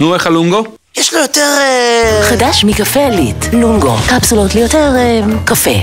נו, איך הלונגו? יש לו יותר... אה, חדש מקפה עלית, לונגו, קפסולות ליותר אה, קפה.